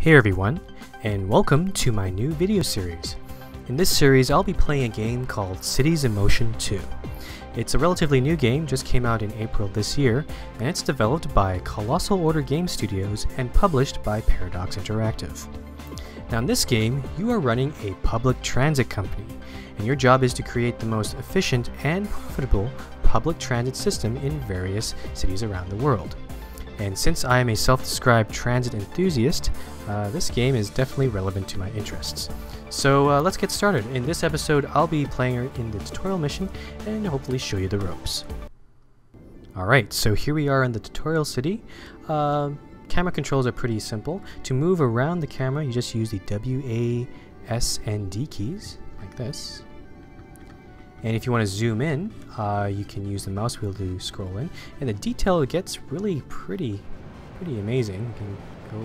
Hey everyone, and welcome to my new video series. In this series, I'll be playing a game called Cities in Motion 2. It's a relatively new game, just came out in April this year, and it's developed by Colossal Order Game Studios and published by Paradox Interactive. Now in this game, you are running a public transit company, and your job is to create the most efficient and profitable public transit system in various cities around the world. And since I am a self-described transit enthusiast, uh, this game is definitely relevant to my interests. So uh, let's get started. In this episode, I'll be playing in the tutorial mission and hopefully show you the ropes. Alright, so here we are in the tutorial city. Uh, camera controls are pretty simple. To move around the camera, you just use the W, A, S, and D keys, like this. And if you want to zoom in, uh, you can use the mouse wheel to scroll in. And the detail gets really pretty, pretty amazing. You can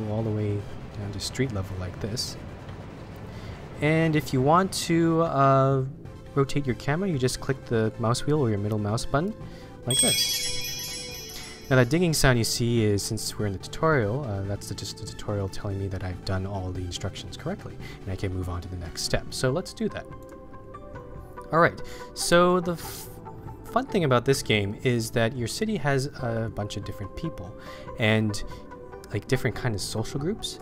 go all the way down to street level like this. And if you want to uh, rotate your camera, you just click the mouse wheel or your middle mouse button like this. Now that dinging sound you see is, since we're in the tutorial, uh, that's the, just the tutorial telling me that I've done all the instructions correctly, and I can move on to the next step. So let's do that. Alright, so the fun thing about this game is that your city has a bunch of different people and like different kind of social groups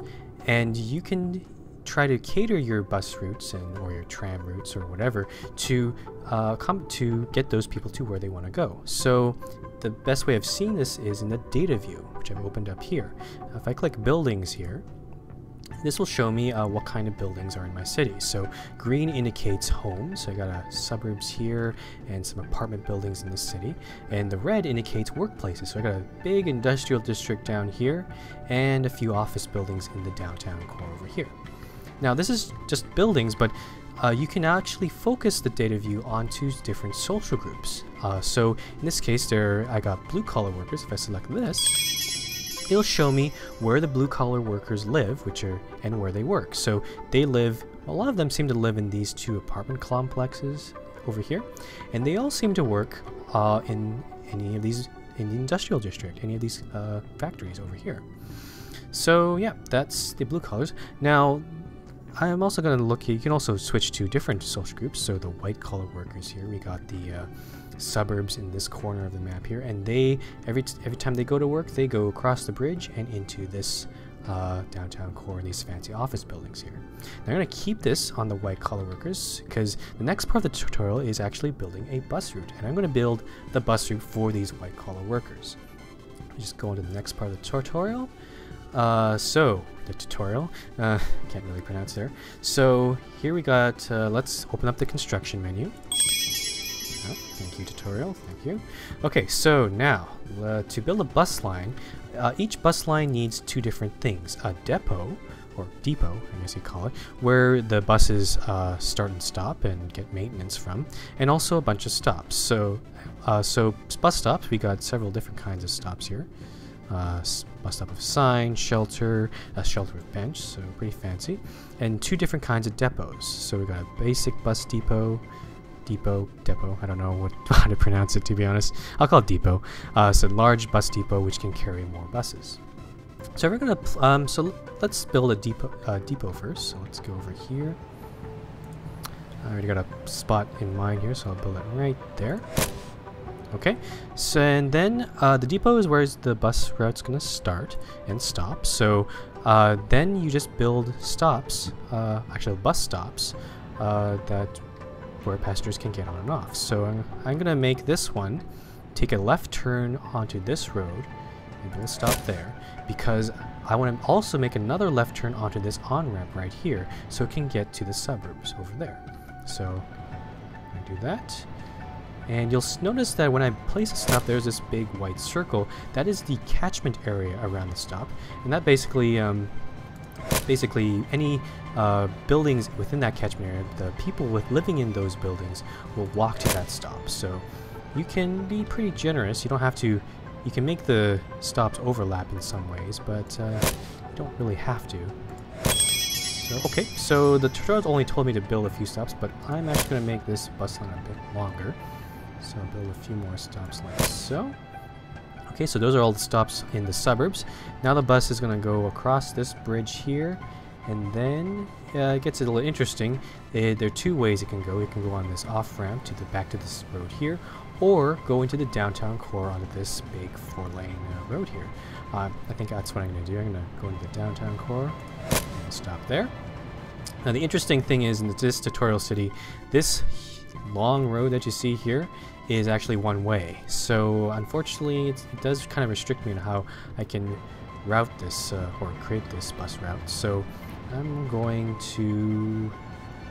and you can try to cater your bus routes and or your tram routes or whatever to uh, come to get those people to where they want to go. So the best way of seeing this is in the data view, which I've opened up here. If I click buildings here, this will show me uh, what kind of buildings are in my city. So green indicates homes, so I got uh, suburbs here and some apartment buildings in the city. And the red indicates workplaces, so I got a big industrial district down here and a few office buildings in the downtown core over here. Now this is just buildings, but uh, you can actually focus the data view onto different social groups. Uh, so in this case, there I got blue collar workers. If I select this, it'll show me where the blue collar workers live, which are and where they work. So they live, a lot of them seem to live in these two apartment complexes over here, and they all seem to work uh, in any of these in the industrial district, any of these uh, factories over here. So yeah, that's the blue colors. Now, I'm also going to look, you can also switch to different social groups. So the white collar workers here, we got the uh, suburbs in this corner of the map here, and they every every time they go to work, they go across the bridge and into this uh, downtown core and these fancy office buildings here. I'm going to keep this on the white collar workers because the next part of the tutorial is actually building a bus route, and I'm going to build the bus route for these white collar workers. Just go into the next part of the tutorial. Uh, so, the tutorial, uh, can't really pronounce there. So, here we got, uh, let's open up the construction menu. Oh, thank you, tutorial. Thank you. Okay, so now, uh, to build a bus line, uh, each bus line needs two different things. A depot, or depot, I guess you call it, where the buses uh, start and stop and get maintenance from, and also a bunch of stops. So, uh, so bus stops, we got several different kinds of stops here. Uh, bus stop with sign, shelter, a shelter with bench, so pretty fancy, and two different kinds of depots. So we got a basic bus depot, depot, depot, I don't know what, how to pronounce it to be honest. I'll call it depot. Uh, it's a large bus depot which can carry more buses. So we're gonna, um, so let's build a depot, uh, depot first. So let's go over here. I already got a spot in mind here, so I'll build it right there. Okay, so and then uh, the depot is where the bus route's gonna start and stop. So uh, then you just build stops, uh, actually bus stops, uh, that where passengers can get on and off. So I'm, I'm going to make this one take a left turn onto this road and we'll stop there because I want to also make another left turn onto this on-ramp right here so it can get to the suburbs over there. So I do that. And you'll notice that when I place a stop, there's this big white circle. That is the catchment area around the stop. And that basically um, basically any uh, buildings within that catchment area, the people with living in those buildings will walk to that stop. So you can be pretty generous. You don't have to. You can make the stops overlap in some ways, but uh, you don't really have to. So, okay, so the tutorial only told me to build a few stops, but I'm actually going to make this bus line a bit longer. So I'll build a few more stops like so. Okay, so those are all the stops in the suburbs. Now the bus is going to go across this bridge here, and then uh, it gets a little interesting. Uh, there are two ways it can go. It can go on this off-ramp to the back to this road here, or go into the downtown core onto this big four-lane uh, road here. Uh, I think that's what I'm going to do. I'm going to go into the downtown core and stop there. Now the interesting thing is in this tutorial city, this long road that you see here is actually one way. So unfortunately, it does kind of restrict me on how I can route this uh, or create this bus route. So I'm going to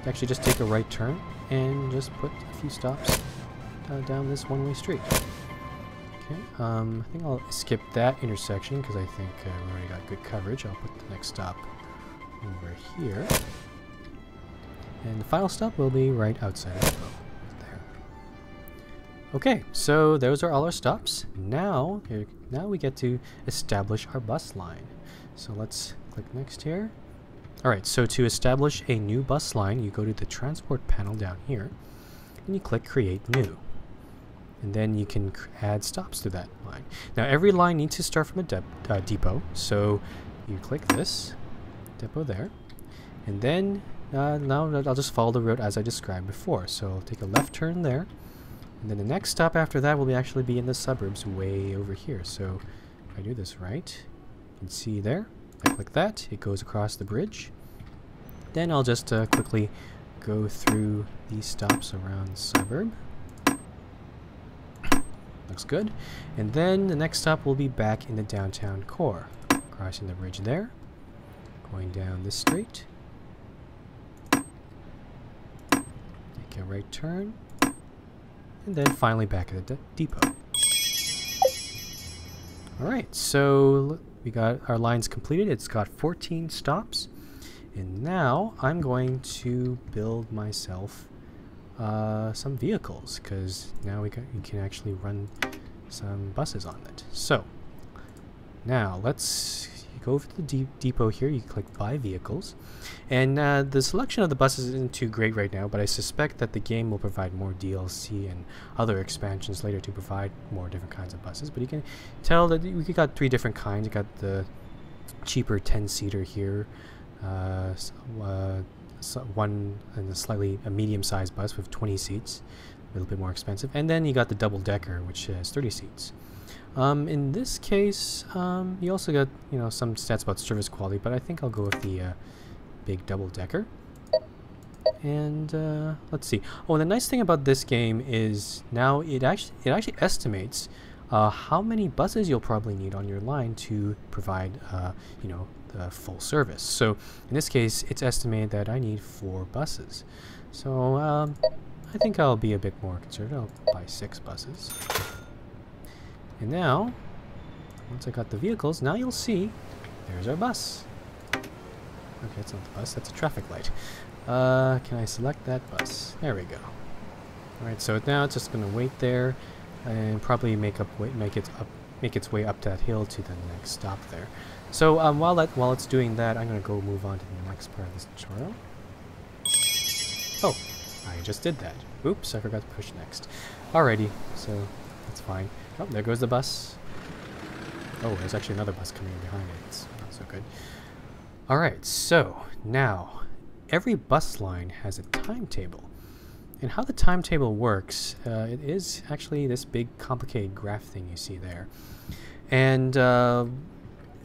actually just take a right turn and just put a few stops uh, down this one-way street. Okay, um, I think I'll skip that intersection because I think uh, we already got good coverage. I'll put the next stop over here. And the final stop will be right outside of the boat. Okay, so those are all our stops. Now, here, now we get to establish our bus line. So let's click next here. Alright, so to establish a new bus line, you go to the transport panel down here, and you click create new. And then you can add stops to that line. Now every line needs to start from a uh, depot, so you click this, depot there, and then uh, now I'll just follow the route as I described before. So I'll take a left turn there, and then the next stop after that will be actually be in the suburbs way over here. So if I do this right, you can see there. I click that, it goes across the bridge. Then I'll just uh, quickly go through these stops around suburb. Looks good. And then the next stop will be back in the downtown core. Crossing the bridge there. Going down this street. Take a right turn and then finally back at the depot. Alright, so we got our lines completed. It's got 14 stops. And now I'm going to build myself uh, some vehicles because now we, got, we can actually run some buses on it. So now let's go over to the de depot here, you click buy vehicles. And uh, the selection of the buses isn't too great right now, but I suspect that the game will provide more DLC and other expansions later to provide more different kinds of buses. But you can tell that we got three different kinds. You got the cheaper 10-seater here, uh, uh, one and a slightly a medium-sized bus with 20 seats, a little bit more expensive. And then you got the double-decker, which has 30 seats. Um, in this case, um, you also got you know some stats about service quality, but I think I'll go with the uh, big double decker. And uh, let's see. Oh, the nice thing about this game is now it actually it actually estimates uh, how many buses you'll probably need on your line to provide uh, you know the full service. So in this case, it's estimated that I need four buses. So um, I think I'll be a bit more conservative. I'll buy six buses. And now, once I got the vehicles, now you'll see, there's our bus. Okay, it's not the bus, that's a traffic light. Uh, can I select that bus? There we go. Alright, so now it's just gonna wait there and probably make up make it up make its way up that hill to the next stop there. So um, while that while it's doing that, I'm gonna go move on to the next part of this tutorial. Oh, I just did that. Oops, I forgot to push next. Alrighty, so that's fine. Oh, there goes the bus. Oh, there's actually another bus coming behind it. It's not so good. Alright, so now every bus line has a timetable. And how the timetable works, uh, it is actually this big complicated graph thing you see there. And uh,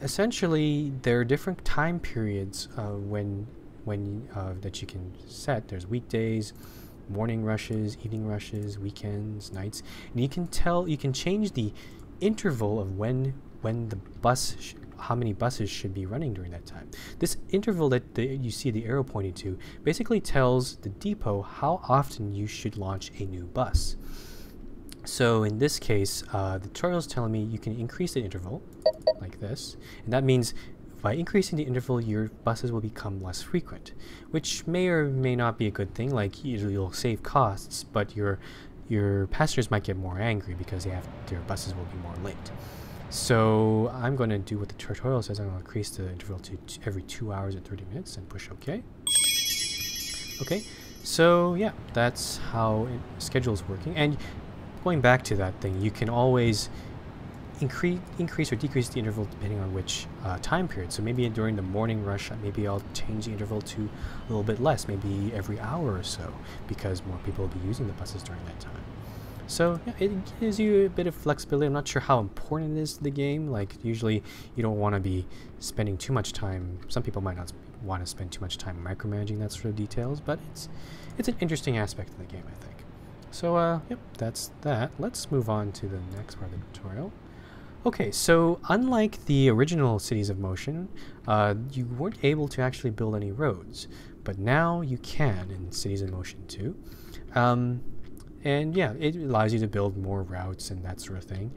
essentially, there are different time periods uh, when when uh, that you can set. There's weekdays, morning rushes, evening rushes, weekends, nights, and you can tell you can change the interval of when when the bus how many buses should be running during that time. This interval that the, you see the arrow pointing to basically tells the depot how often you should launch a new bus. So in this case, uh, the tutorial is telling me you can increase the interval like this, and that means by increasing the interval, your buses will become less frequent, which may or may not be a good thing. Like usually you'll save costs, but your your passengers might get more angry because they have their buses will be more late. So I'm going to do what the tutorial says. I'm going to increase the interval to every two hours and 30 minutes and push OK. Okay, so yeah, that's how it, schedule is working. And going back to that thing, you can always increase increase or decrease the interval depending on which uh, time period. So maybe during the morning rush, maybe I'll change the interval to a little bit less, maybe every hour or so, because more people will be using the buses during that time. So yeah, it gives you a bit of flexibility. I'm not sure how important it is to the game. Like usually you don't want to be spending too much time. Some people might not want to spend too much time micromanaging that sort of details, but it's it's an interesting aspect of the game, I think. So uh, yep, that's that. Let's move on to the next part of the tutorial. Okay, so unlike the original Cities of Motion, uh, you weren't able to actually build any roads, but now you can in Cities of Motion 2. Um, and yeah, it allows you to build more routes and that sort of thing.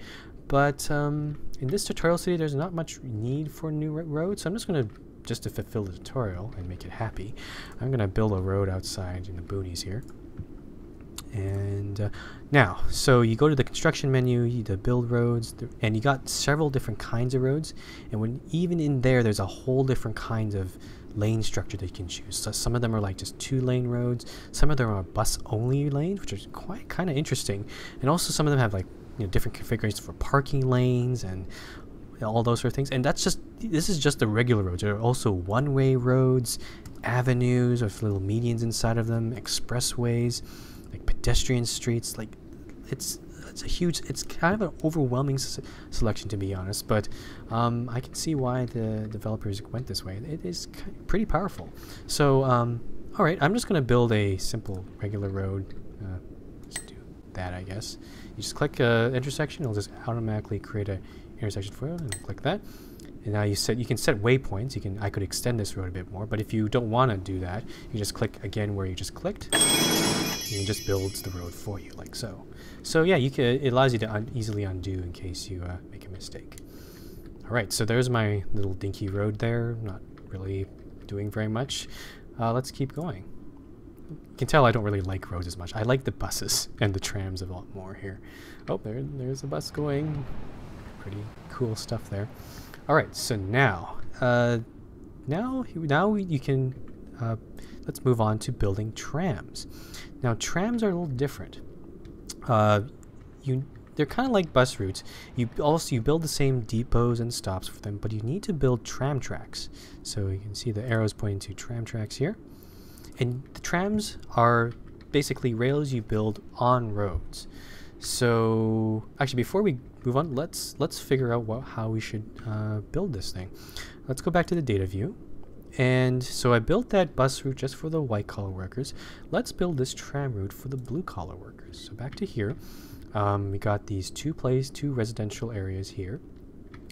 But um, in this tutorial city, there's not much need for new roads, so I'm just going to, just to fulfill the tutorial and make it happy, I'm going to build a road outside in the boonies here. And uh, now, so you go to the construction menu, you to build roads, and you got several different kinds of roads. And when even in there, there's a whole different kinds of lane structure that you can choose. So some of them are like just two lane roads. Some of them are bus only lanes, which is quite kind of interesting. And also some of them have like you know different configurations for parking lanes and all those sort of things. And that's just this is just the regular roads. There are also one-way roads, avenues with little medians inside of them, expressways like pedestrian streets. Like it's it's a huge, it's kind of an overwhelming selection to be honest. But um, I can see why the developers went this way. It is pretty powerful. So um, all right, I'm just gonna build a simple regular road. Uh, let's do that, I guess. You just click uh, intersection, it'll just automatically create a intersection for you, and click that. And now you set you can set waypoints. You can I could extend this road a bit more, but if you don't want to do that, you just click again where you just clicked and it just builds the road for you like so. So yeah, you can, it allows you to un easily undo in case you uh, make a mistake. Alright, so there's my little dinky road there, not really doing very much. Uh, let's keep going. You can tell I don't really like roads as much. I like the buses and the trams a lot more here. Oh, there, there's a bus going. Pretty cool stuff there. Alright, so now, uh, now, now you can, uh, let's move on to building trams. Now trams are a little different. Uh, you they're kind of like bus routes. You also you build the same depots and stops for them, but you need to build tram tracks. So you can see the arrows pointing to tram tracks here. And the trams are basically rails you build on roads. So actually, before we move on, let's let's figure out what, how we should uh, build this thing. Let's go back to the data view and so I built that bus route just for the white collar workers. Let's build this tram route for the blue collar workers. So back to here. Um, we got these two place, two residential areas here.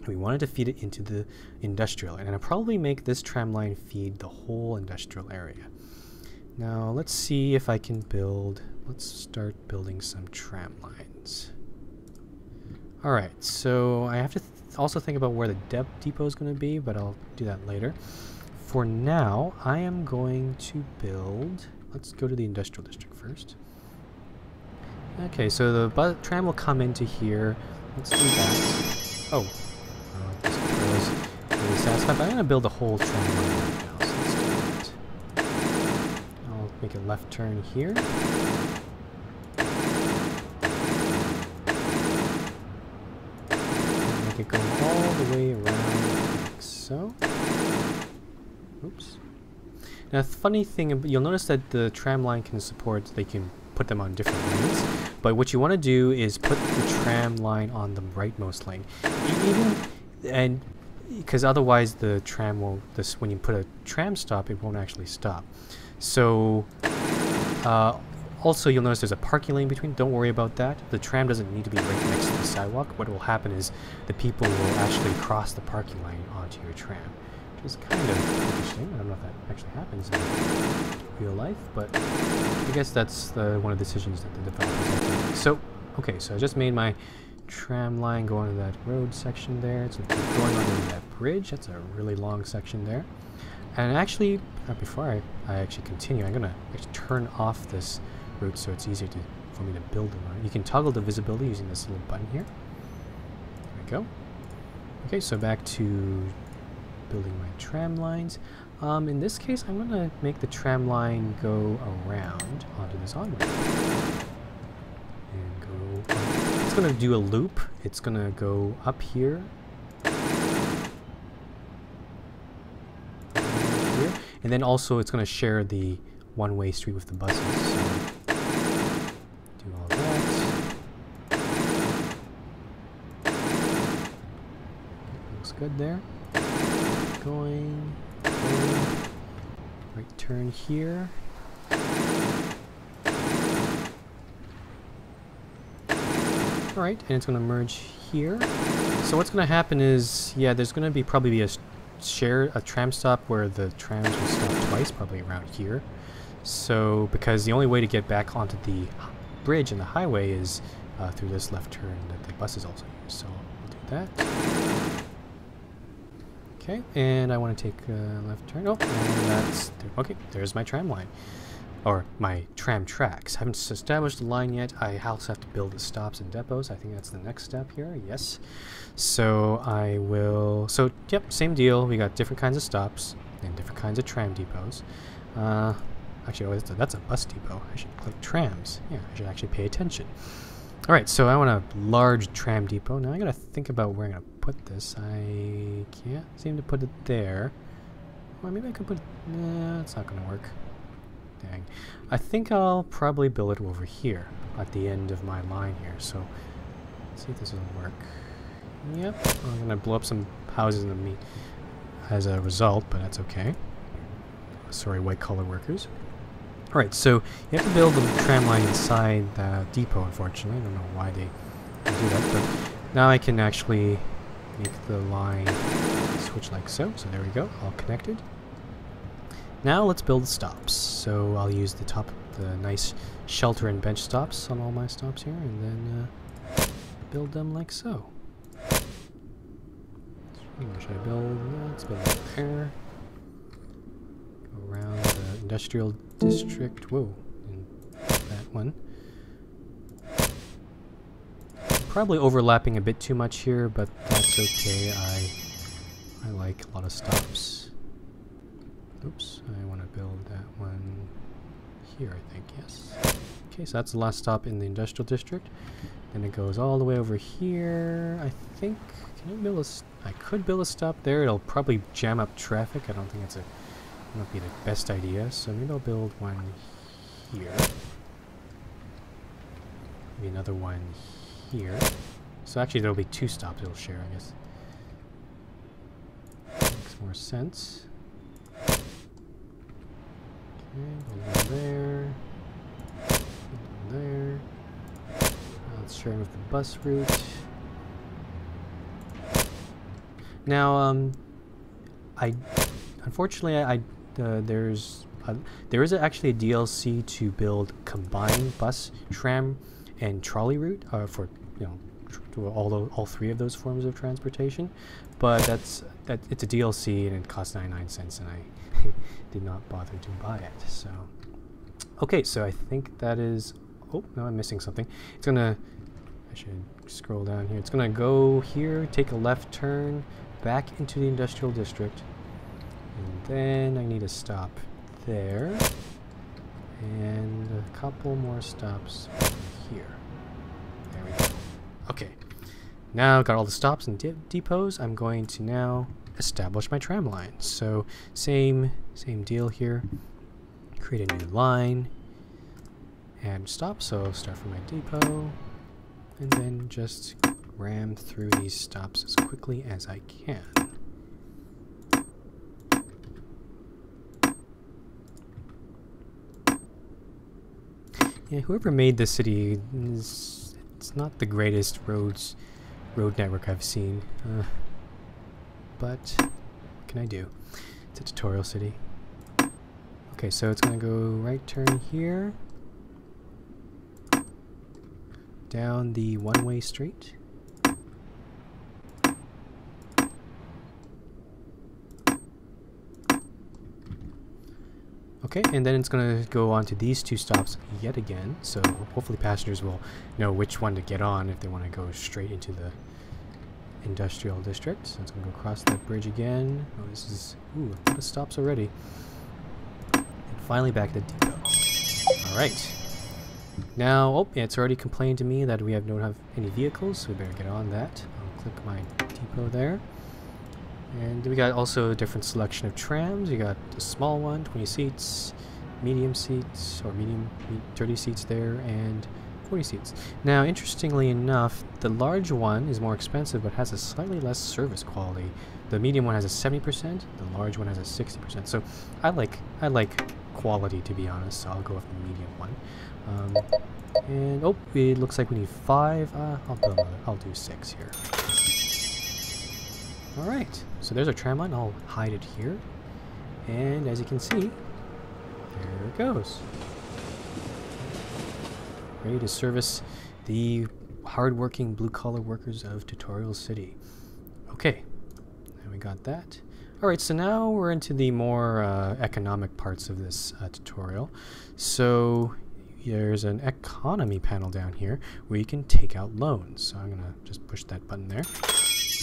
We wanted to feed it into the industrial, and I'll probably make this tram line feed the whole industrial area. Now let's see if I can build, let's start building some tram lines. Alright, so I have to th also think about where the depot is going to be, but I'll do that later for now, I am going to build... Let's go to the industrial district first. Okay, so the tram will come into here. Let's do that. Oh. Uh, satisfied. I'm going to build a whole tram right now, so let's do that. I'll make a left turn here. Make it go all the way around like so. Oops. Now, funny thing, you'll notice that the tram line can support, they can put them on different lanes, but what you want to do is put the tram line on the rightmost lane. Even, and, because otherwise the tram will, this, when you put a tram stop, it won't actually stop. So, uh, also, you'll notice there's a parking lane between. Don't worry about that. The tram doesn't need to be right next to the sidewalk. What will happen is the people will actually cross the parking lane onto your tram which is kind of interesting. I don't know if that actually happens in real life, but I guess that's the, one of the decisions that the developers make. So, okay, so I just made my tram line go into that road section there. Keep going under that bridge. That's a really long section there. And actually, uh, before I, I actually continue, I'm going to turn off this route so it's easier to, for me to build on. You can toggle the visibility using this little button here. There we go. Okay, so back to building my tram lines. Um, in this case, I'm going to make the tram line go around onto this on-ramp. And go... Let's going to do a loop. It's going to go up here. Here. And then also it's going to share the one-way street with the buses. So do all that. Looks good there. Going. Right turn here. Alright, and it's going to merge here. So what's going to happen is, yeah, there's going to be probably be a share a tram stop where the trams will stop twice, probably around here. So, because the only way to get back onto the bridge and the highway is uh, through this left turn that the buses also use. So, we'll do that. Okay, and I want to take a left turn. Oh, and that's... Okay, there's my tram line or my tram tracks. I haven't established the line yet. I also have to build the stops and depots. I think that's the next step here. Yes. So I will. So yep, same deal. We got different kinds of stops and different kinds of tram depots. Uh, actually, oh, that's a, that's a bus depot. I should click trams. Yeah, I should actually pay attention. All right, so I want a large tram depot. Now I gotta think about where I'm gonna put this. I can't seem to put it there. Well, maybe I could put. Nah, it's not gonna work. Dang. I think I'll probably build it over here at the end of my line here. So let's see if this will work. Yep, I'm gonna blow up some houses in me as a result, but that's okay. Sorry, white collar workers. Alright, so you have to build the tram line inside the depot, unfortunately. I don't know why they do that, but now I can actually make the line switch like so. So there we go, all connected. Now let's build stops. So I'll use the top, the nice shelter and bench stops on all my stops here, and then uh, build them like so. Where should I build? Let's build it there. Go around the industrial district. Whoa, that one. Probably overlapping a bit too much here, but that's okay. I I like a lot of stops. Oops, I want to build that one here, I think, yes. Okay, so that's the last stop in the industrial district. Then it goes all the way over here. I think, can I build a, I could build a stop there. It'll probably jam up traffic. I don't think it's a, not be the best idea. So maybe I'll build one here. Maybe another one here. So actually there'll be two stops it'll share, I guess. Makes more sense. Okay, there. there. let's try with the bus route. Now, um, I unfortunately I uh, there's a, there is actually a DLC to build combined bus, tram, and trolley route uh, for you know all the, all three of those forms of transportation, but that's that it's a DLC and it costs 99 cents and I did not bother to buy it. So, okay, so I think that is. Oh no, I'm missing something. It's gonna. I should scroll down here. It's gonna go here, take a left turn, back into the industrial district, and then I need to stop there, and a couple more stops here. There we go. Okay. Now I've got all the stops and de depots. I'm going to now establish my tram line. So same, same deal here. Create a new line and stop. So start from my depot and then just ram through these stops as quickly as I can. Yeah, whoever made the city is it's not the greatest roads road network I've seen. Uh, but what can I do? It's a tutorial city. Okay, so it's gonna go right turn here. Down the one-way street. Okay, and then it's going to go on to these two stops yet again, so hopefully passengers will know which one to get on if they want to go straight into the industrial district. So it's going to go across that bridge again. Oh, this is, ooh, a lot of stops already. And finally back to the depot. Alright. Now, oh, it's already complained to me that we have don't have any vehicles, so we better get on that. I'll click my depot there. And we got also a different selection of trams. You got a small one, 20 seats, medium seats, or medium 30 seats there, and 40 seats. Now, interestingly enough, the large one is more expensive, but has a slightly less service quality. The medium one has a 70%, the large one has a 60%. So I like I like quality to be honest, so I'll go with the medium one. Um, and oh, it looks like we need five. Uh, I'll do another. I'll do six here. All right. So there's our tram line. I'll hide it here, and as you can see, there it goes. Ready to service the hardworking blue-collar workers of Tutorial City. Okay, and we got that. Alright, so now we're into the more uh, economic parts of this uh, tutorial. So there's an economy panel down here where you can take out loans. So I'm going to just push that button there.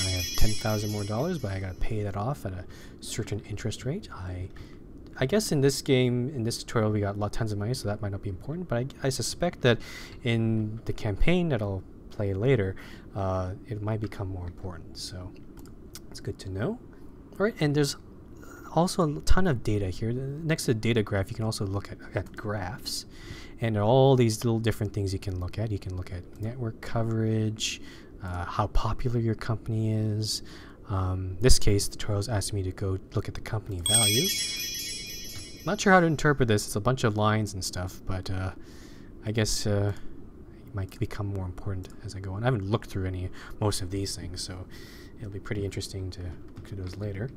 I have 10,000 more dollars, but I got to pay that off at a certain interest rate. I I guess in this game, in this tutorial, we got lot, tons of money, so that might not be important, but I, I suspect that in the campaign that I'll play later, uh, it might become more important, so it's good to know. All right, and there's also a ton of data here. Next to the data graph, you can also look at, at graphs, and all these little different things you can look at. You can look at network coverage, uh, how popular your company is. Um, this case, the tutorial's asking me to go look at the company value. Not sure how to interpret this. It's a bunch of lines and stuff, but uh, I guess uh, it might become more important as I go on. I haven't looked through any most of these things, so it'll be pretty interesting to look at those later.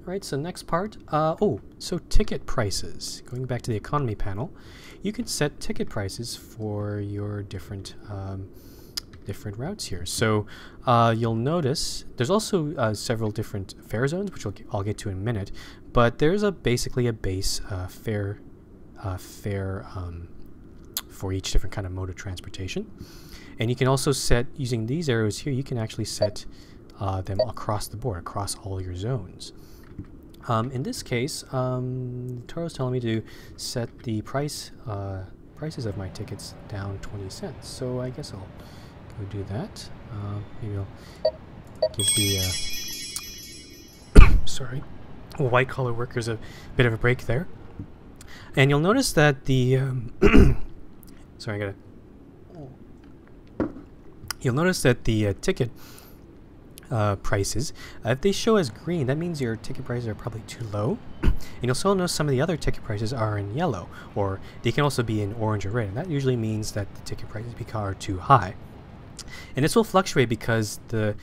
Alright, so next part. Uh, oh, so ticket prices. Going back to the economy panel, you can set ticket prices for your different um, different routes here. So uh, you'll notice there's also uh, several different fare zones, which get, I'll get to in a minute. But there's a basically a base uh, fare uh, fare um, for each different kind of mode of transportation. And you can also set using these arrows here. You can actually set uh, them across the board, across all your zones. Um, in this case, um, Toro's telling me to set the price uh, prices of my tickets down 20 cents. So I guess I'll go do that. Uh, maybe I'll give the uh, sorry white collar workers a bit of a break there. And you'll notice that the um, sorry, I gotta. You'll notice that the uh, ticket uh, prices, uh, if they show as green, that means your ticket prices are probably too low. and you'll also notice some of the other ticket prices are in yellow, or they can also be in orange or red. And that usually means that the ticket prices are too high. And this will fluctuate because the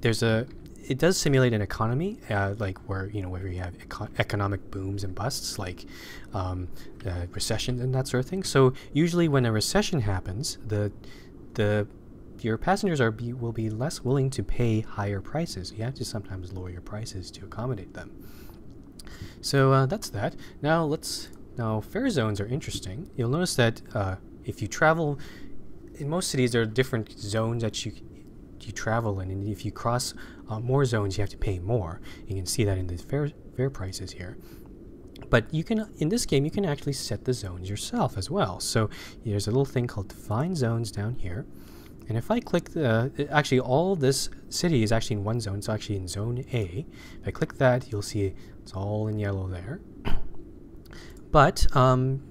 there's a it does simulate an economy, uh, like where you know where you have eco economic booms and busts, like um, uh, recession and that sort of thing. So usually, when a recession happens, the the your passengers are be, will be less willing to pay higher prices. You have to sometimes lower your prices to accommodate them. So uh, that's that. Now let's now fare zones are interesting. You'll notice that uh, if you travel in most cities, there are different zones that you you travel in, and if you cross uh, more zones, you have to pay more. You can see that in the fare fare prices here. But you can, in this game, you can actually set the zones yourself as well. So there's a little thing called define zones down here. And if I click the, actually all this city is actually in one zone, so actually in zone A. If I click that, you'll see it's all in yellow there. But um,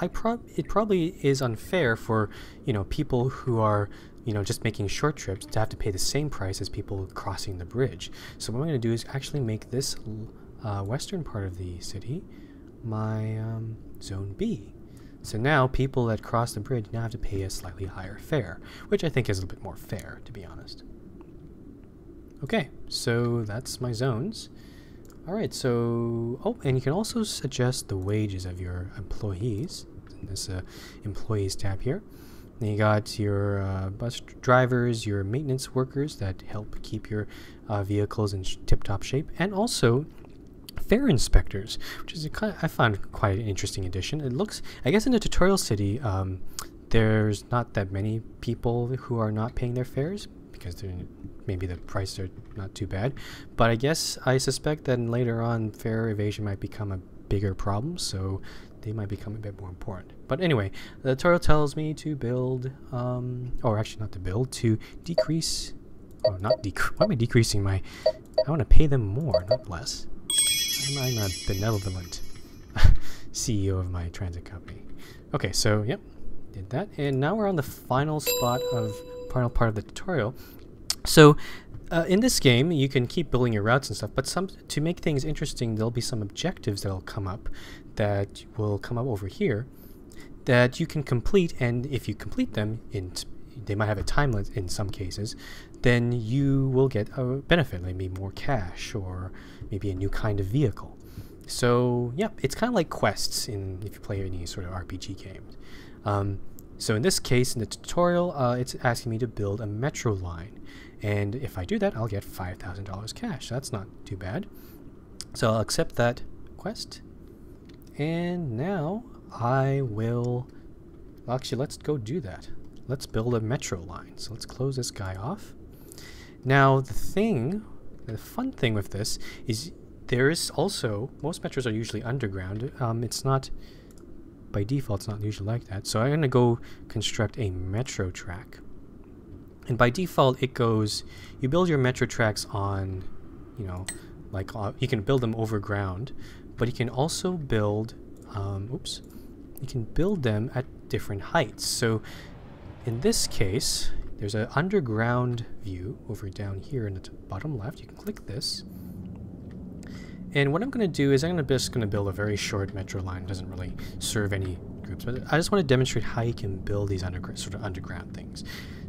I it probably is unfair for you know people who are you know just making short trips to have to pay the same price as people crossing the bridge. So what I'm going to do is actually make this uh, western part of the city my um, zone B. So now people that cross the bridge now have to pay a slightly higher fare, which I think is a little bit more fair, to be honest. Okay, so that's my zones. Alright, so... Oh, and you can also suggest the wages of your employees this uh, employees tab here. Then you got your uh, bus drivers, your maintenance workers that help keep your uh, vehicles in tip-top shape, and also fare inspectors, which is kind I found quite an interesting addition. It looks, I guess, in the tutorial city, um, there's not that many people who are not paying their fares because maybe the prices are not too bad. But I guess I suspect that later on, fare evasion might become a bigger problem. So they might become a bit more important. But anyway, the tutorial tells me to build, um, or actually not to build, to decrease, oh, not decrease, why am I decreasing my, I want to pay them more, not less. I'm, I'm a benevolent CEO of my transit company. Okay, so, yep, did that. And now we're on the final spot of, final part of the tutorial. So, uh, in this game, you can keep building your routes and stuff, but some to make things interesting, there'll be some objectives that'll come up that will come up over here that you can complete, and if you complete them, in they might have a time limit in some cases, then you will get a benefit, maybe more cash or maybe a new kind of vehicle. So yeah, it's kind of like quests in if you play any sort of RPG games. Um, so in this case, in the tutorial, uh, it's asking me to build a metro line. And if I do that, I'll get $5,000 cash. That's not too bad. So I'll accept that quest. And now I will... Actually, let's go do that. Let's build a metro line. So let's close this guy off. Now, the thing, the fun thing with this is there is also, most metros are usually underground. Um, it's not, by default, it's not usually like that. So I'm going to go construct a metro track. And by default, it goes, you build your metro tracks on, you know, like uh, you can build them over ground, but you can also build, um, oops, you can build them at different heights. So in this case, there's an underground view over down here in the bottom left. You can click this. And what I'm going to do is I'm gonna just going to build a very short metro line. It doesn't really serve any groups, but I just want to demonstrate how you can build these under sort of underground things.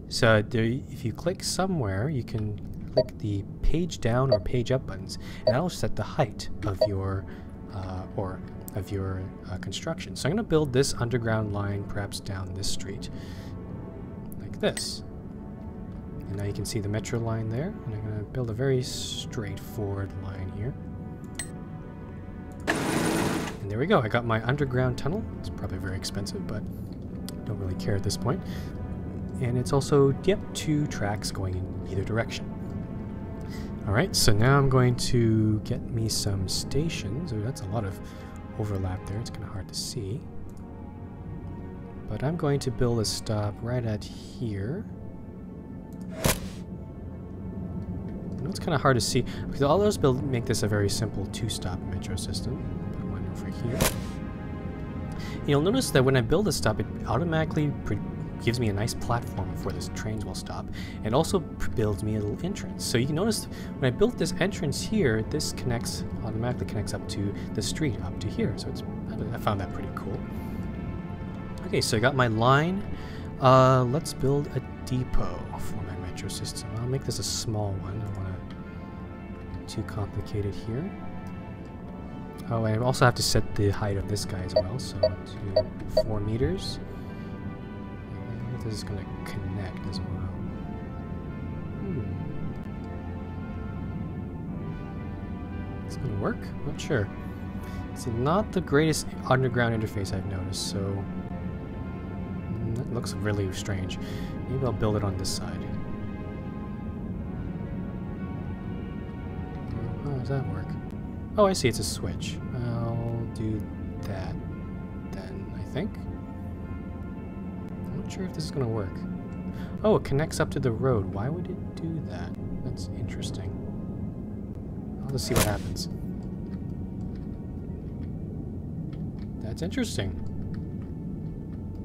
So there, if you click somewhere, you can click the page down or page up buttons, and that'll set the height of your uh, or of your uh, construction. So I'm going to build this underground line perhaps down this street, like this. And now you can see the metro line there, and I'm going to build a very straightforward line here. There we go, I got my underground tunnel. It's probably very expensive, but don't really care at this point. point and it's also, yep, two tracks going in either direction. Alright, so now I'm going to get me some stations. Oh, that's a lot of overlap there. It's kind of hard to see. But I'm going to build a stop right at here. I know it's kind of hard to see, because all those build make this a very simple two-stop metro system. Over here. You'll notice that when I build a stop, it automatically gives me a nice platform before this trains will stop, and also builds me a little entrance. So you can notice when I built this entrance here, this connects, automatically connects up to the street, up to here. So it's, I found that pretty cool. Okay, so I got my line. Uh, let's build a depot for my metro system. I'll make this a small one. I don't want to too complicated here. Oh, I also have to set the height of this guy as well, so to 4 meters this is going to connect as well. Hmm. It's going to work? Not sure. It's not the greatest underground interface I've noticed, so mm, that looks really strange. Maybe I'll build it on this side. How does that work? Oh, I see, it's a switch. I'll do that then, I think I'm not sure if this is going to work. Oh, it connects up to the road. Why would it do that? That's interesting. I'll just see what happens. That's interesting.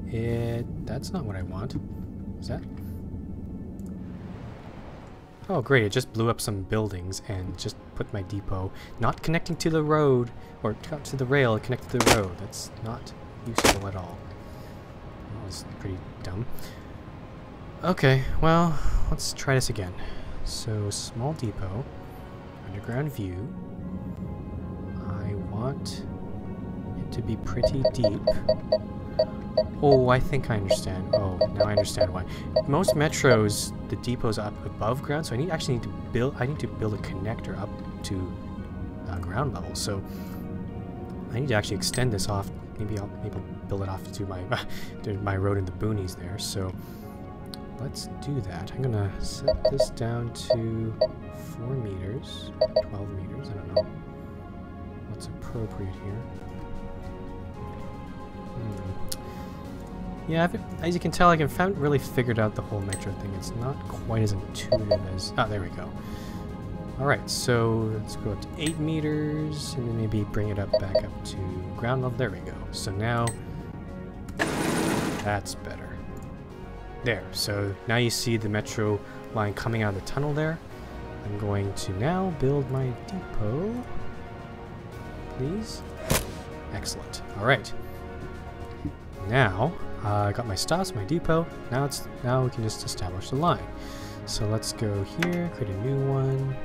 It... That's not what I want. Is that... Oh, great. It just blew up some buildings and just put my depot not connecting to the road, or to the rail, connected to the road. That's not useful at all That was pretty dumb. Okay, well, let's try this again. So, small depot, underground view. I want it to be pretty deep. Oh, I think I understand. Oh, now I understand why. Most metros, the depot's up above ground, so I need actually need to build. I need to build a connector up to uh, ground level. So I need to actually extend this off. Maybe I'll maybe build it off to my to my road in the boonies there. So let's do that. I'm gonna set this down to four meters, 12 meters. I don't know what's appropriate here. Yeah, as you can tell, I haven't really figured out the whole metro thing. It's not quite as intuitive as... Ah, there we go. Alright, so let's go up to 8 meters, and then maybe bring it up back up to ground level. There we go. So now... That's better. There, so now you see the metro line coming out of the tunnel there. I'm going to now build my depot. Please. Excellent. Alright. Now, uh, I got my stops, my depot. Now it's now we can just establish the line. So let's go here, create a new one.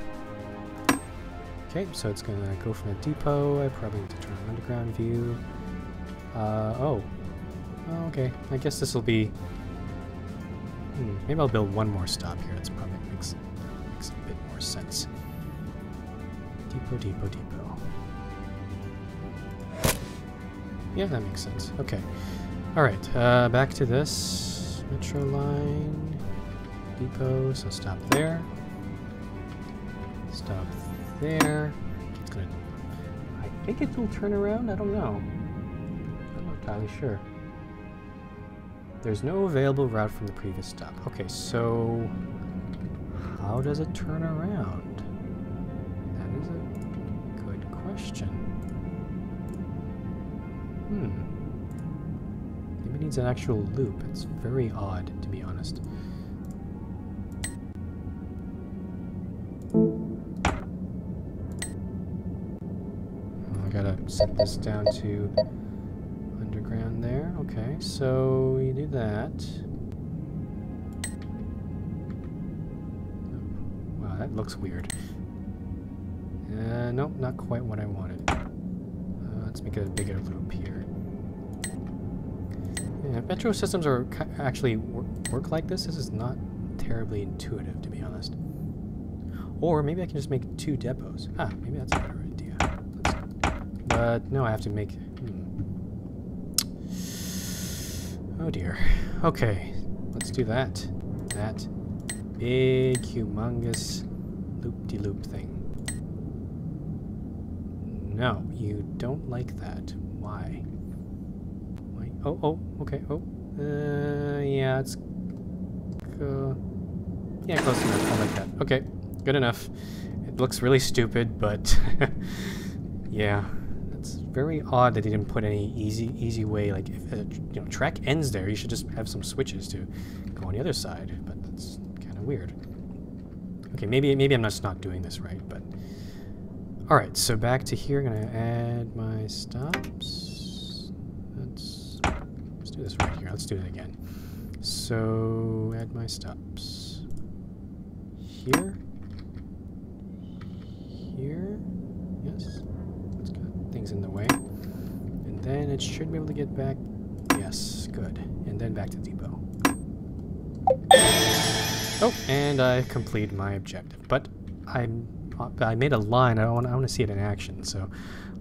Okay, so it's gonna go from the depot. I probably need to turn on underground view. Uh, oh. oh okay, I guess this will be... Hmm, maybe I'll build one more stop here. That's probably makes, makes a bit more sense. Depot, depot, depot. Yeah, that makes sense. Okay. Alright, uh, back to this. Metro line. Depot, so stop there. Stop there. It's gonna... I think it will turn around? I don't know. I'm not entirely sure. There's no available route from the previous stop. Okay, so... How does it turn around? That is a good question. Hmm needs an actual loop. It's very odd, to be honest. I gotta set this down to underground there. Okay, so we do that. Wow, that looks weird. Uh, nope, not quite what I wanted. Uh, let's make a bigger loop here. Yeah, metro systems are actually work like this, this is not terribly intuitive, to be honest. Or maybe I can just make two depots. Ah, maybe that's a better idea. Let's, but no, I have to make... Hmm. Oh dear. Okay, let's do that. That big, humongous loop-de-loop -loop thing. No, you don't like that. Why? Oh, oh, okay, oh. Uh, yeah, it's... Uh, yeah, close enough. I like that. Okay, good enough. It looks really stupid, but... yeah. It's very odd that they didn't put any easy easy way, like, if a you know, track ends there, you should just have some switches to go on the other side, but that's kind of weird. Okay, maybe maybe I'm just not doing this right, but... Alright, so back to here, I'm gonna add my stops do this right here. Let's do it again. So, add my stops. Here. Here. Yes. Let's get things in the way. And then it should be able to get back. Yes, good. And then back to depot. Oh, and I complete my objective. But I I made a line. I want I want to see it in action. So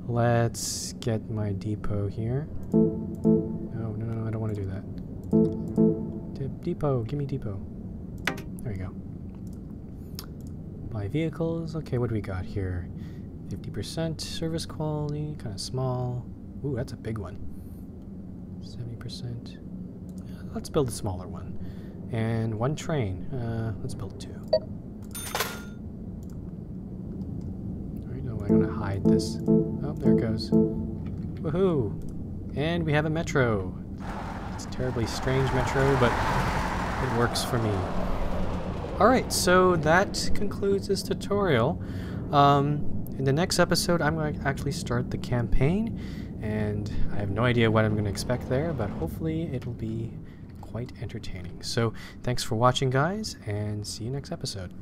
let's get my depot here oh, to do that. Depot, give me depot. There we go. Buy vehicles. Okay, what do we got here? 50% service quality, kind of small. Ooh, that's a big one. 70%. Let's build a smaller one. And one train. Uh, let's build two. Alright, no, I'm gonna hide this. Oh, there it goes. Woohoo! And we have a metro. Terribly strange metro, but it works for me. Alright, so that concludes this tutorial. Um, in the next episode, I'm going to actually start the campaign, and I have no idea what I'm going to expect there, but hopefully it will be quite entertaining. So, thanks for watching, guys, and see you next episode.